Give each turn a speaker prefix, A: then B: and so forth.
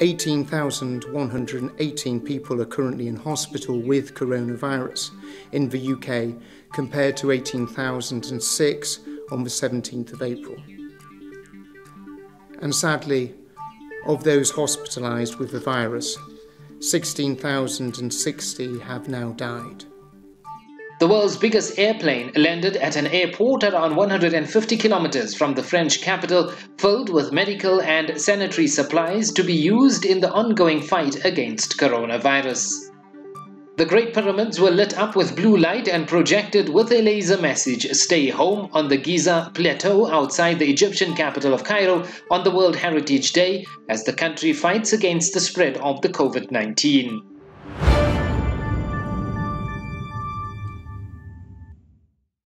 A: 18,118 people are currently in hospital with coronavirus in the UK, compared to 18,006 on the 17th of April. And sadly, of those hospitalised with the virus, 16,060 have now died.
B: The world's biggest airplane landed at an airport around 150 kilometers from the French capital, filled with medical and sanitary supplies to be used in the ongoing fight against coronavirus. The Great Pyramids were lit up with blue light and projected with a laser message Stay home on the Giza Plateau outside the Egyptian capital of Cairo on the World Heritage Day as the country fights against the spread of the COVID 19.